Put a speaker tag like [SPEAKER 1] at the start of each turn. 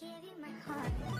[SPEAKER 1] Give you my heart.